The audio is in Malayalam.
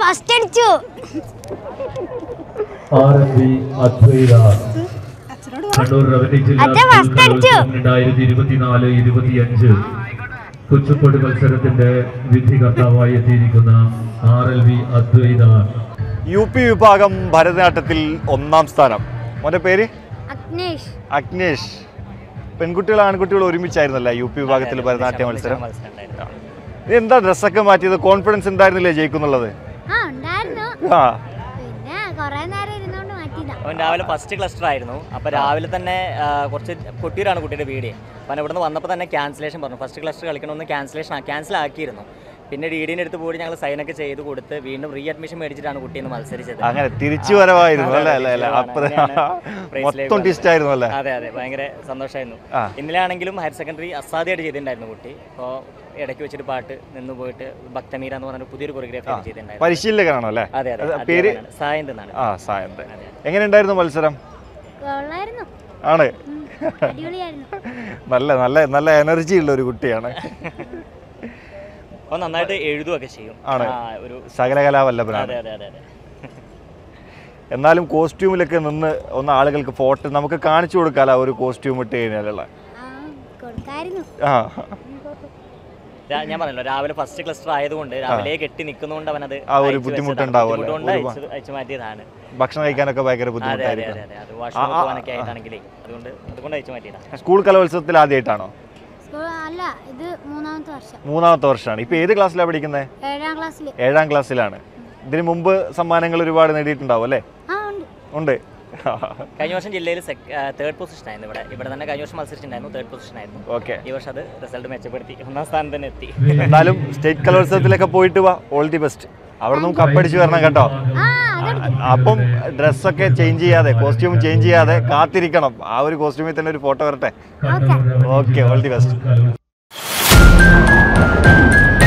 ഫസ്റ്റ് അടിച്ചു. കണ്ണൂർ റവന്യൂ ജില്ല രണ്ടായിരത്തി ഇരുപത്തിനാല് ഇരുപത്തിയഞ്ച് കുച്ചുപ്പൊടി മത്സരത്തിന്റെ വിധികർത്താവായി എത്തിയിരിക്കുന്ന R L V Advaitha. U P വിഭാഗം ഭരതനാട്യത്തിൽ ഒന്നാം സ്ഥാനം. മോന്റെ പേര്? അഗ്നേഷ്. അഗ്നേഷ്. പെൺകുട്ടികൾ ആൺകുട്ടികൾ ഒരുമിച്ചായിരുന്നല്ലേ യു പി വിഭാഗത്തിൽ ഭരതനാട്യ മത്സരം? ഇത് എന്താ ഡ്രസ്സൊക്കെ മാറ്റിയത്? കോൺഫിഡൻസ് എന്തായിരുന്നില്ലേ ജയിക്കുന്നുള്ളത്? ആ അവൻ രാവിലെ ഫസ്റ്റ് ക്ലസ്റ്റർ ആയിരുന്നു. അപ്പൊ രാവിലെ തന്നെ കുറച്ച് കൊട്ടിയൂരാണ് കുട്ടിയുടെ വീട് അപ്പൊ ഇവിടുന്ന് വന്നപ്പോൾ തന്നെ ക്യാൻസലേഷൻ പറഞ്ഞു. ഫസ്റ്റ് ക്ലസ്റ്റർ കളിക്കണമെന്ന് ക്യാൻസലേഷൻ ക്യാൻസൽ ആക്കിയിരുന്നു. പിന്നെ ഡി ഡിന്റെ അടുത്ത് പോയി ഞങ്ങൾ സൈൻ ഒക്കെ ചെയ്ത് കൊടുത്ത് വീണ്ടും റീ അഡ്മിഷൻ മേടിച്ചിട്ടാണ് കുട്ടി ഇന്ന് മത്സരിച്ചത്. അങ്ങനെ തിരിച്ചു വരവായിരുന്നു മൊത്തം ടിസ്റ്റ് ആയിരുന്നു അല്ലേ? അതെ അതെ ഭയങ്കര സന്തോഷമായിരുന്നു. ഇന്നലെ ആണെങ്കിലും ഹയർ സെക്കൻഡറി അസാധ്യമായിട്ട് ചെയ്തിട്ടുണ്ടായിരുന്നു കുട്ടി. അപ്പോൾ ഇടയ്ക്ക് വെച്ചിട്ട് പാട്ട് നിന്ന് പോയിട്ട് ഭക്തമീര എന്ന് പറഞ്ഞ പുതിയൊരു കൊറിയോഗ്രാഫി ചെയ്തിട്ടുണ്ടായിരുന്നു. പരിശീലകനാണോ അല്ലേ? അതെ അതെ പേര്? സായന്ത് എന്നാണ്. ആ സായന്ത്. എങ്ങനെയുണ്ടായിരുന്നു മത്സരം? കൊള്ളായിരുന്നു. ആണ്. അടിപൊളിയായിരുന്നു. നല്ല നല്ല നല്ല എനർജി ഉള്ള ഒരു കുട്ടിയാണ്. അപ്പോൾ നന്നായിട്ട് എഴുതുകയൊക്കെ ചെയ്യും. ആണ്. ആ, ഒരു സകലകലാവല്ലഭനാണ്. അതെ അതെ അതെ അതെ. എന്നാലും കോസ്റ്റ്യൂമിലൊക്കെ നിന്ന് ഒന്ന് ആളുകൾക്ക് ഫോട്ടോ നമുക്ക് കാണിച്ചു കൊടുക്കാലോ ഒരു കോസ്റ്റ്യൂം ഇട്ട് കഴിഞ്ഞാലുള്ള. ആ ഞാൻ പറഞ്ഞല്ലോ രാവിലെ ഫസ്റ്റ് ക്ലസ്റ്റർ ആയതുകൊണ്ട് രാവിലെ കെട്ടി നിൽക്കുന്നതുകൊണ്ട് അവനത് ആ ഒരു ബുദ്ധിമുട്ടുണ്ടാവുമല്ലോ അയച്ചു മാറ്റിയതാണ്. ഭക്ഷണം കഴിക്കാനൊക്കെ ഭയങ്കര ബുദ്ധിമുട്ടായിരിക്കും. അതുകൊണ്ട് അതുകൊണ്ട് അയച്ചു മാറ്റിയതാണ്. സ്കൂൾ കലോത്സവത്തിൽ ആദ്യമായിട്ടാണോ? അല്ല ഇത് മൂന്നാമത്തെ വർഷം. മൂന്നാമത്തെ വർഷമാണ്. ഇപ്പൊ ഏത് ക്ലാസ്സിലാണ് പഠിക്കുന്നത് ഏഴാം ക്ലാസ്സിൽ ഏഴാം ക്ലാസ്സിലാണ് ഇതിന് മുമ്പ് സമ്മാനങ്ങൾ ഒരുപാട് നേടിയിട്ടുണ്ടാവും അല്ലേ? ആ ഉണ്ട്. ഉണ്ട്. കഴിഞ്ഞ വർഷം ജില്ലയിൽ തേർഡ് പൊസിഷൻ ആയിരുന്നു ഇവിടെ. ഇവിടെ തന്നെ കഴിഞ്ഞ വർഷം മത്സരിച്ചിട്ടുണ്ടായിരുന്നു തേർഡ് പൊസിഷൻ ആയിരുന്നു. ഓക്കെ ഈ വർഷം അത് റിസൾട്ട് മെച്ചപ്പെടുത്തി. ഒന്നാം സ്ഥാനം തന്നെ എത്തി. എന്തായാലും സ്റ്റേറ്റ് കലോത്സവത്തിലൊക്കെ പോയിട്ട് വാ. ഓൾ ദി ബെസ്റ്റ് അവിടെ നിന്നും കപ്പടിച്ച് വരണം കേട്ടോ. അപ്പം ഡ്രസ്സൊക്കെ ചേഞ്ച് ചെയ്യാതെ കോസ്റ്റ്യൂം ചേഞ്ച് ചെയ്യാതെ കാത്തിരിക്കണം. ആ ഒരു കോസ്റ്റ്യൂമിൽ തന്നെ ഒരു ഫോട്ടോ വരട്ടെ. Okay okay all the best Thank you.